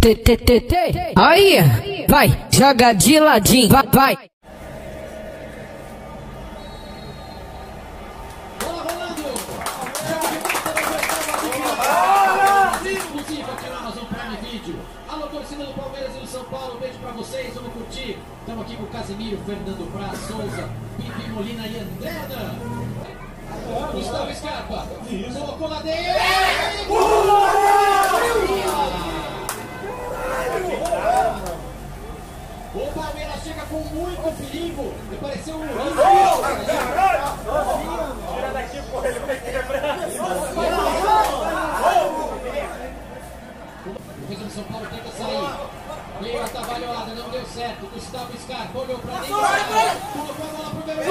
Tê. Aí, vai, joga de ladinho, vai, vai. Alô, torcida do Palmeiras e do São Paulo, beijo pra vocês, vamos curtir. Estamos aqui com o Casimiro, Fernando Braz, Souza, Pipi Molina e André Adam. Gustavo Scarpa, colocou lá dentro. Com muito perigo. Me pareceu um Tira daqui, porra, ele vai quebrar. O defesa do São Paulo tenta sair. Veio a trabalhada, não deu certo. Gustavo Scarpa olhou pra dentro. Colocou a bola pro Bebeto.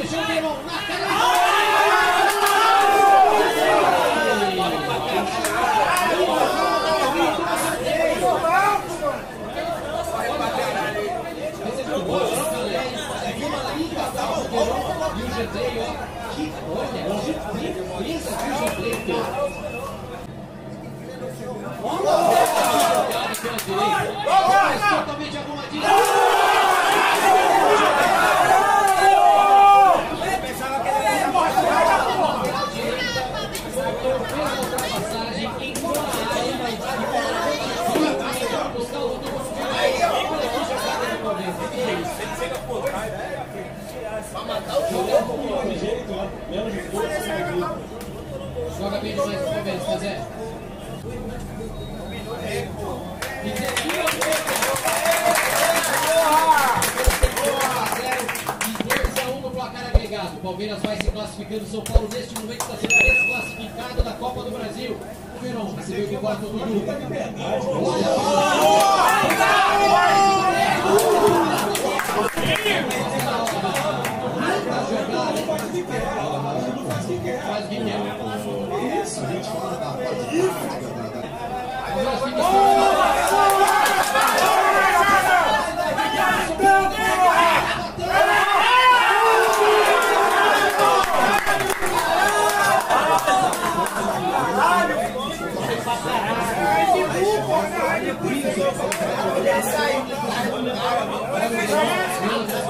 Deixou o Verón na cara. Recebeu bola, E o Getreio, ó. Que, olha, que defesa que o Getreio fez. Jogada pela direita. Mas totalmente arrumadinho. Ultrapassagem, entrou na área, mas buscar o outro Olha que jogada de momento. Que é isso? Joga bem demais o Palmeiras, tá Zé? E 2 a 1 no placar agregado. O Palmeiras vai se classificando. São Paulo, neste momento, está sendo desclassificado da Copa do Brasil. O Verão recebeu de quarto do Dudu. Olha a bola. Faz da parte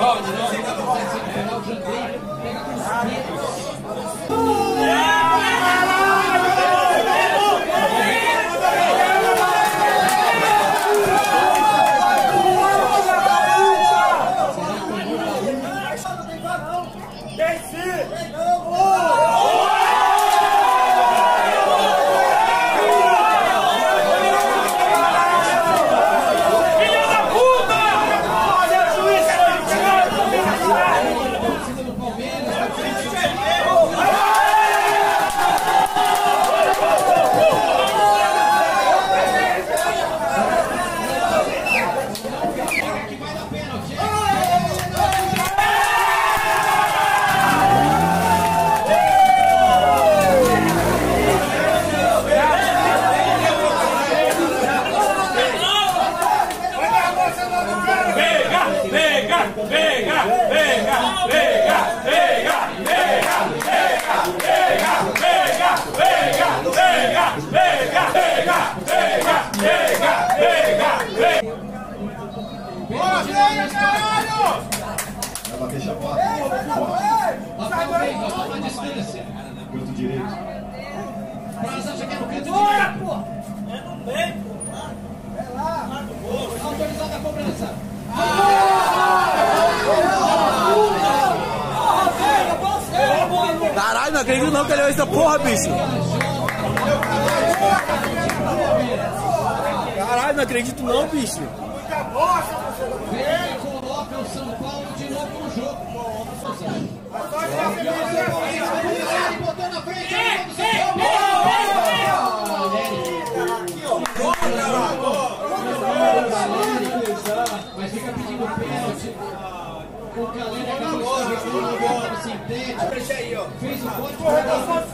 Palmeiras esclarecer. Canto direito. Mas acha que canto Bora! É no meio, pô. Lá. É lá. Autorizada a cobrança. Caralho, não acredito não que ele é essa porra, bicho. Caralho, não acredito não, bicho. Muita bosta, Vem, coloca o São Paulo de novo no jogo. Mas fica pedindo pênalti. O Caleri acabou de escorregar no campo sintético. Fez o corte para Vamos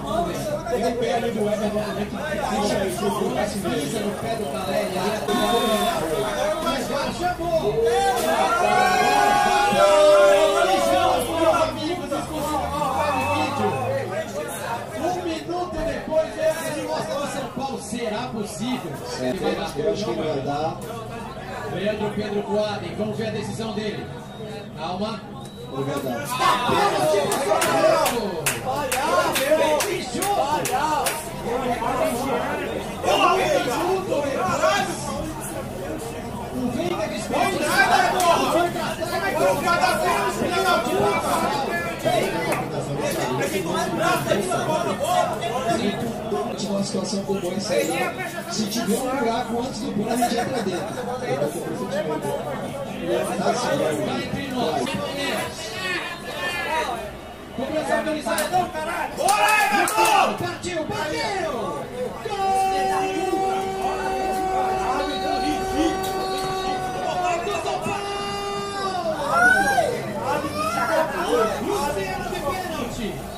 ver. O pé do Everton que deixa isso, pisa no pé do Caleri ali, chamou. A resposta do São Paulo será possível. Dar Eu acho que vai dar. Leandro Pedro Coaden, vamos ver a decisão dele. Calma. Vai dar. Pênalti pro São Paulo! Que jogo! O Veiga desperdiçou. Uma situação como essa aí, se tiver um buraco antes do buraco, a gente entra dentro. Tá. Cobrança organizada. Não, caralho! Bora, Partiu, Paulo! Luciano de pênalti!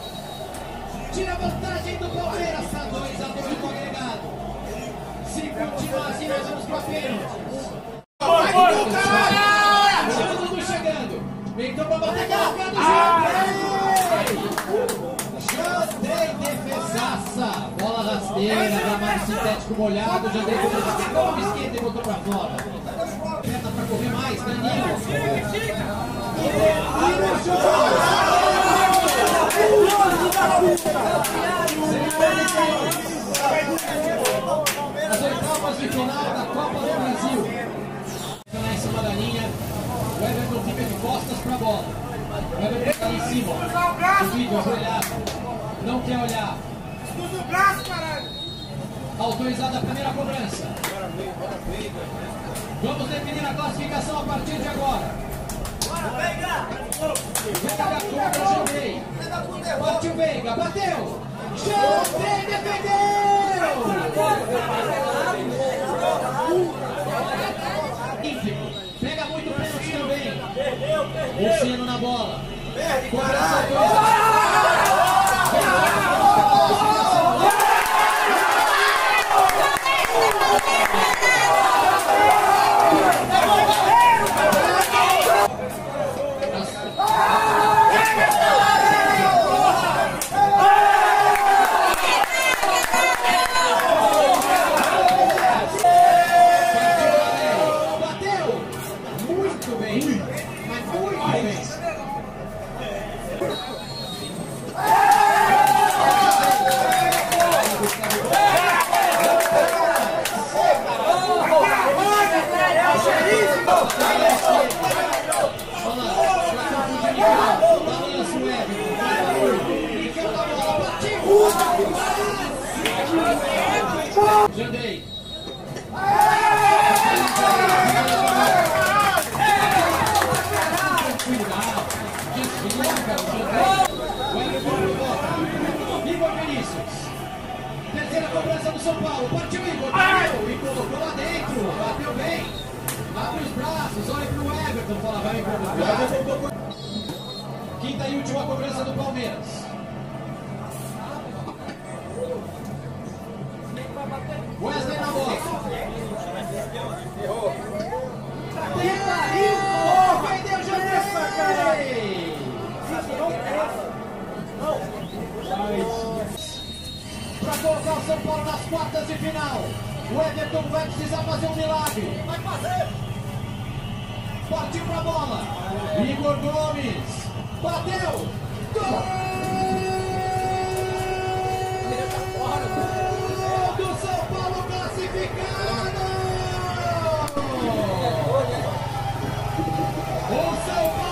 Tira vantagem do Palmeiras, tá 2 a 2 no agregado. Se continuar assim, nós vamos para pênaltis. Vai, caralho! Chama o Dudu chegando. Então pra bater aquela cara do jogo. Jandrei defesaça. Bola rasteira, gramado sintético molhado. Jandrei pegou uma esquerda e botou pra fora. Perna pra correr mais, Danilo. As de final da Copa do Brasil. Lá em cima da linha. O Everton fica de costas para a bola. O Everton está lá em cima. O ajoelhado. Não quer olhar. Autorizada a primeira cobrança. Vamos definir a classificação a partir de agora. Veiga contra Jandrei. Bateu Veiga, bateu. Jandrei defendeu. Cobrança São Paulo. Partiu Igor. Bateu e colocou lá dentro. Bateu bem. Abre os braços. Olha pro Everton. Fala, vai incomodar. Quinta e última cobrança do Palmeiras. Wesley São Paulo nas quartas de final. O Everton vai precisar fazer um milagre. Vai fazer! Partiu pra bola. Igor Gomes. Bateu! Gol! O São Paulo!